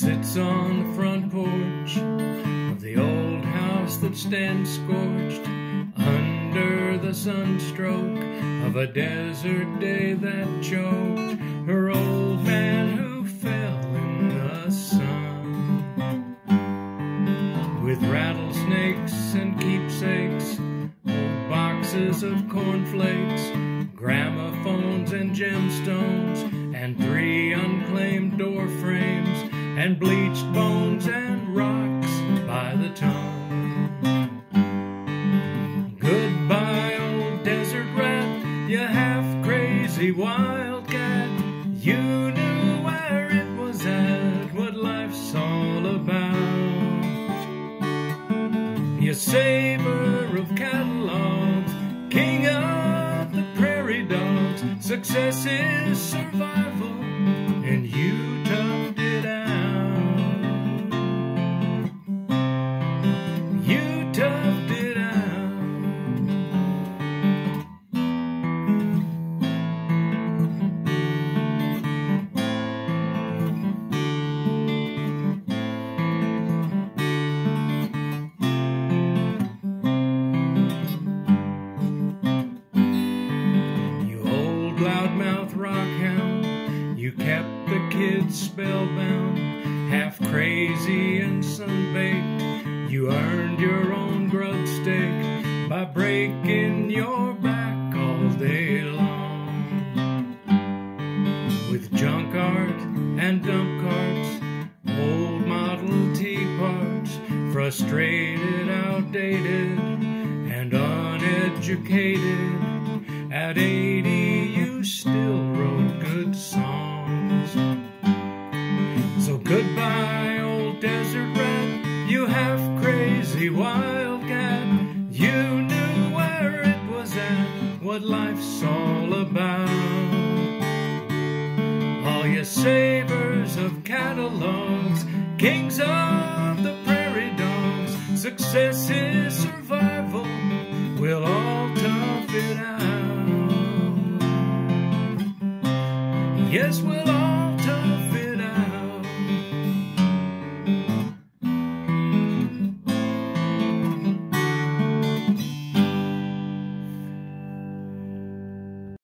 sits on the front porch of the old house that stands scorched under the sunstroke of a desert day that choked her old man who fell in the sun. With rattlesnakes and keepsakes, old boxes of cornflakes, gramophones and gemstones, and three unclaimed door frames, and bleached bones and rocks by the ton. Goodbye, old desert rat, you half crazy wildcat. You knew where it was at, what life's all about. You saver of catalogs, king of the prairie dogs. Success is survival, and you you kept the kids spellbound, half crazy and sunbaked. You earned your own grub by breaking your back all day long. With junk art and dump carts, old Model T parts, frustrated, outdated, and uneducated. At 80, rat, you half crazy wildcat. You knew where it was at, what life's all about. All you savers of catalogs, kings of the prairie dogs, success is survival. We'll all tough it out. Yes, we'll